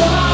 Bye.